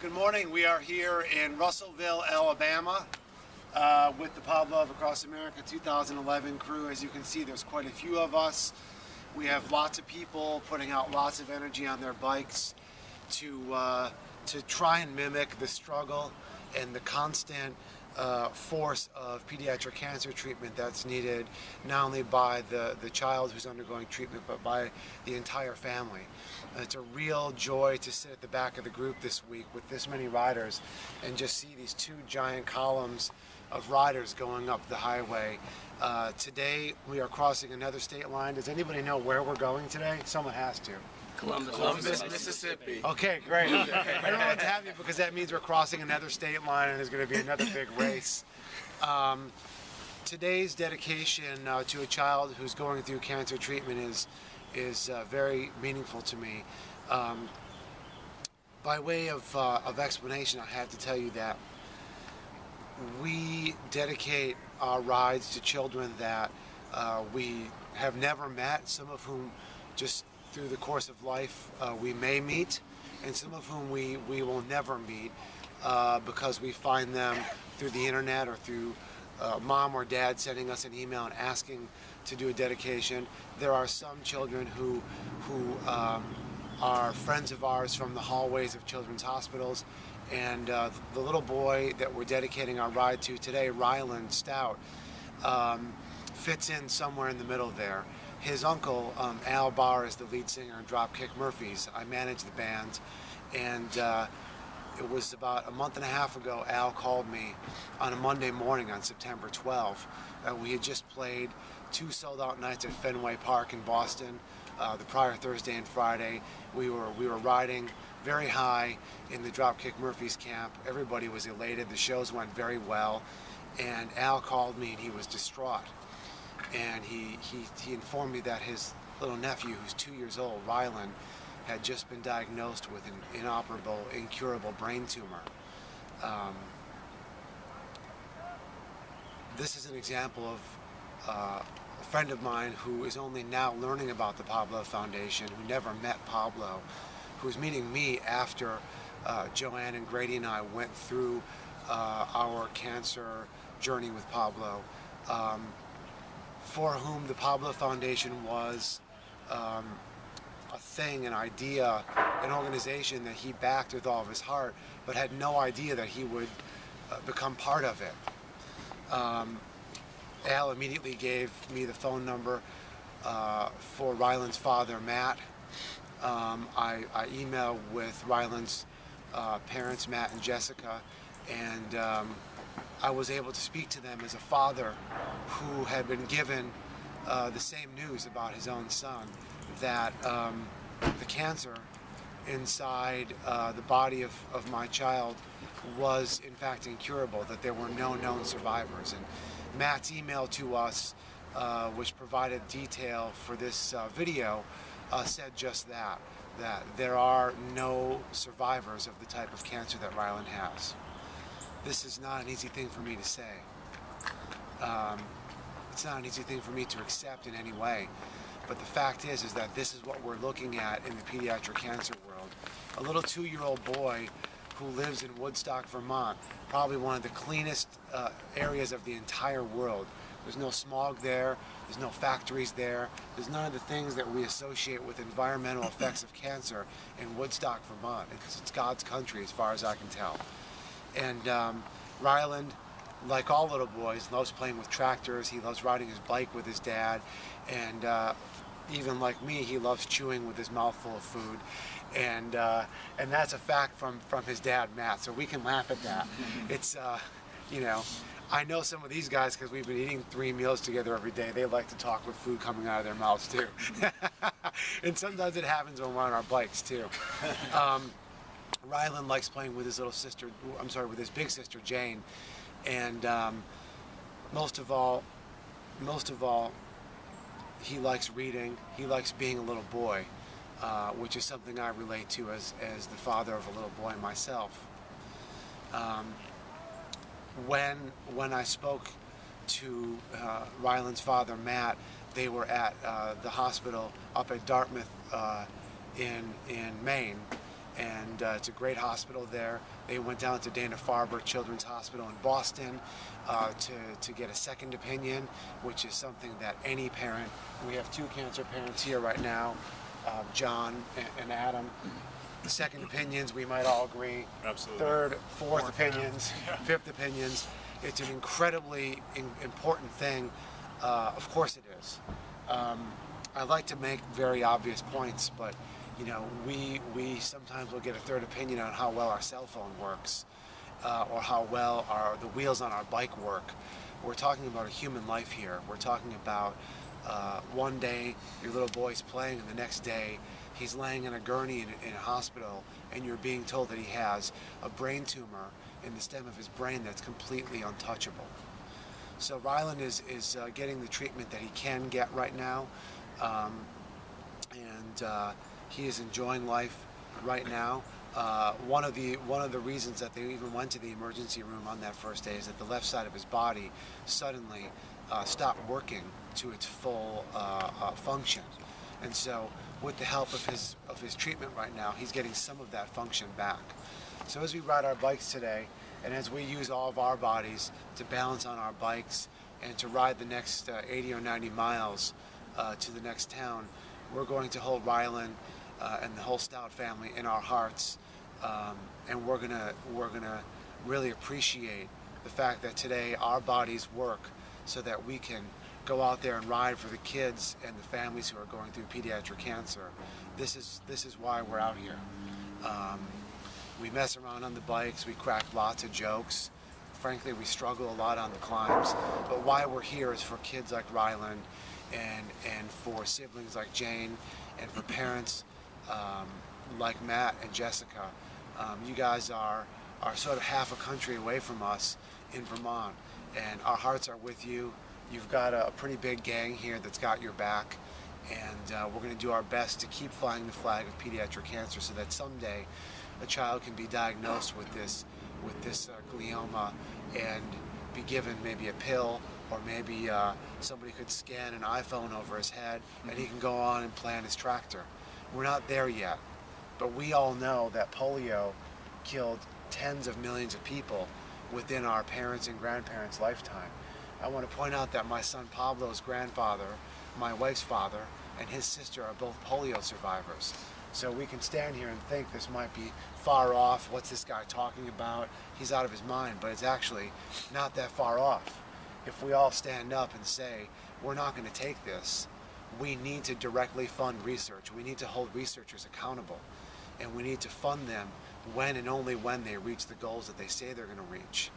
Good morning. We are here in Russellville, Alabama uh, with the Pablove Across America 2011 crew. As you can see, there's quite a few of us. We have lots of people putting out lots of energy on their bikes to, uh, to try and mimic the struggle and the constant uh, force of pediatric cancer treatment that's needed not only by the, the child who's undergoing treatment but by the entire family. It's a real joy to sit at the back of the group this week with this many riders and just see these two giant columns of riders going up the highway. Uh, today we are crossing another state line. Does anybody know where we're going today? Someone has to. Columbus, Columbus Mississippi. Okay, great. I don't want to have you because that means we're crossing another state line and there's going to be another big race. Um, today's dedication uh, to a child who's going through cancer treatment is is uh, very meaningful to me. Um, by way of, uh, of explanation, I have to tell you that we dedicate our rides to children that uh, we have never met, some of whom just through the course of life uh, we may meet, and some of whom we, we will never meet uh, because we find them through the internet or through uh, mom or dad sending us an email and asking to do a dedication. There are some children who, who um, are friends of ours from the hallways of children's hospitals. And uh, the little boy that we're dedicating our ride to today, Ryland Stout, um, fits in somewhere in the middle there. His uncle, um, Al Barr, is the lead singer in Dropkick Murphys. I manage the band, and uh, it was about a month and a half ago, Al called me on a Monday morning on September 12. Uh, we had just played two sold out nights at Fenway Park in Boston. Uh, the prior Thursday and Friday, we were we were riding very high in the Dropkick Murphys camp. Everybody was elated. The shows went very well, and Al called me and he was distraught and he, he, he informed me that his little nephew, who's two years old, Ryland, had just been diagnosed with an inoperable, incurable brain tumor. Um, this is an example of uh, a friend of mine who is only now learning about the Pablove Foundation, who never met Pablo, who's meeting me after uh, Joanne and Grady and I went through uh, our cancer journey with Pablo. Um, for whom the Pablove Foundation was um, a thing, an idea, an organization that he backed with all of his heart, but had no idea that he would uh, become part of it. Um, Al immediately gave me the phone number uh, for Ryland's father, Matt. Um, I, I, emailed with Ryland's uh, parents, Matt and Jessica, and um, I was able to speak to them as a father who had been given uh, the same news about his own son that um, the cancer inside uh, the body of, of my child was in fact incurable, that there were no known survivors. And Matt's email to us, uh, which provided detail for this uh, video, uh, said just that, that there are no survivors of the type of cancer that Ryland has this is not an easy thing for me to say. Um, it's not an easy thing for me to accept in any way. But the fact is, is that this is what we're looking at in the pediatric cancer world. A little two-year-old boy who lives in Woodstock, Vermont, probably one of the cleanest uh, areas of the entire world. There's no smog there, there's no factories there, there's none of the things that we associate with environmental effects of cancer in Woodstock, Vermont. It's, it's God's country as far as I can tell. And um, Ryland, like all little boys, loves playing with tractors. He loves riding his bike with his dad. And uh, even like me, he loves chewing with his mouth full of food. And, uh, and that's a fact from, from his dad, Matt. So we can laugh at that. it's, uh, you know, I know some of these guys because we've been eating three meals together every day. They like to talk with food coming out of their mouths too. and sometimes it happens when we're on our bikes too. Um, Ryland likes playing with his little sister, I'm sorry, with his big sister Jane, and um, most of all, most of all, he likes reading. He likes being a little boy, uh, which is something I relate to as as the father of a little boy myself. Um, when when I spoke to uh, Ryland's father, Matt, they were at uh, the hospital up at Dartmouth uh, in in Maine and uh, it's a great hospital there. They went down to Dana Farber Children's Hospital in Boston uh, to, to get a second opinion, which is something that any parent, we have two cancer parents here right now, uh, John and, and Adam. Second opinions, we might all agree. Absolutely. Third, fourth opinions, fifth opinions. It's an incredibly in- important thing. Uh, of course it is. Um, I like to make very obvious points, but you know, we we sometimes will get a third opinion on how well our cell phone works, uh, or how well our the wheels on our bike work. We're talking about a human life here. We're talking about uh, one day your little boy's playing, and the next day he's laying in a gurney in, in a hospital, and you're being told that he has a brain tumor in the stem of his brain that's completely untouchable. So Ryland is is uh, getting the treatment that he can get right now, um, and uh, he is enjoying life right now. Uh, one of the one of the reasons that they even went to the emergency room on that first day is that the left side of his body suddenly uh, stopped working to its full uh, uh, function, and so with the help of his of his treatment right now, he's getting some of that function back. So as we ride our bikes today, and as we use all of our bodies to balance on our bikes and to ride the next uh, 80 or 90 miles uh, to the next town, we're going to hold Ryland uh, and the whole Stout family in our hearts, um, and we're gonna we're gonna really appreciate the fact that today our bodies work so that we can go out there and ride for the kids and the families who are going through pediatric cancer. This is this is why we're out here. Um, we mess around on the bikes, we crack lots of jokes. Frankly, we struggle a lot on the climbs. But why we're here is for kids like Ryland and, and for siblings like Jane and for parents um, like Matt and Jessica. Um, you guys are, are sort of half a country away from us in Vermont, and our hearts are with you. You've got a, a pretty big gang here that's got your back, and uh, we're going to do our best to keep flying the flag of pediatric cancer so that someday a child can be diagnosed with this with this uh, glioma and be given maybe a pill or maybe uh, somebody could scan an iPhone over his head and he can go on and play on his tractor. We're not there yet, but we all know that polio killed tens of millions of people within our parents' and grandparents' lifetime. I want to point out that my son Pablo's grandfather, my wife's father, and his sister are both polio survivors. So we can stand here and think this might be far off. What's this guy talking about? He's out of his mind, but it's actually not that far off. If we all stand up and say, we're not going to take this, we need to directly fund research. We need to hold researchers accountable. And we need to fund them when and only when they reach the goals that they say they're going to reach.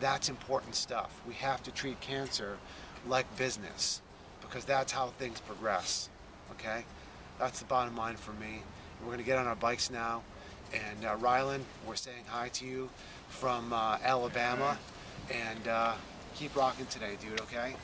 That's important stuff. We have to treat cancer like business because that's how things progress. Okay? That's the bottom line for me. We're going to get on our bikes now. And uh, Ryland, we're saying hi to you from uh, Alabama. And uh, keep rocking today, dude, okay?